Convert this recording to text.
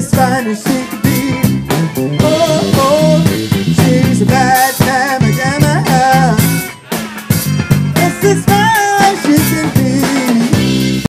Spanish see.